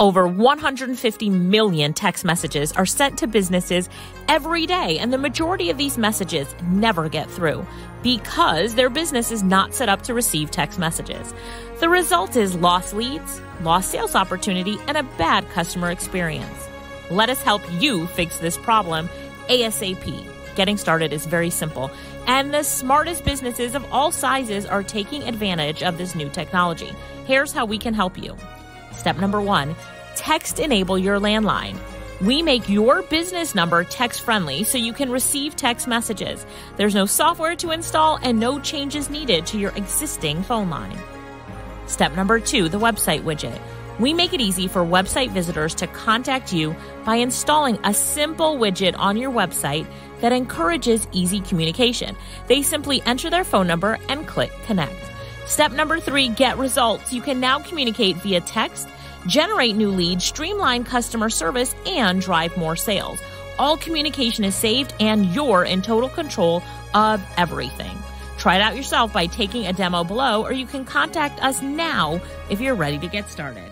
Over 150 million text messages are sent to businesses every day, and the majority of these messages never get through because their business is not set up to receive text messages. The result is lost leads, lost sales opportunity, and a bad customer experience. Let us help you fix this problem ASAP. Getting started is very simple, and the smartest businesses of all sizes are taking advantage of this new technology. Here's how we can help you. Step number one text enable your landline. We make your business number text friendly so you can receive text messages. There's no software to install and no changes needed to your existing phone line. Step number two the website widget. We make it easy for website visitors to contact you by installing a simple widget on your website that encourages easy communication. They simply enter their phone number and click connect. Step number three get results. You can now communicate via text generate new leads, streamline customer service, and drive more sales. All communication is saved, and you're in total control of everything. Try it out yourself by taking a demo below, or you can contact us now if you're ready to get started.